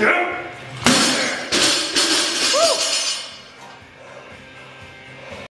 Ja.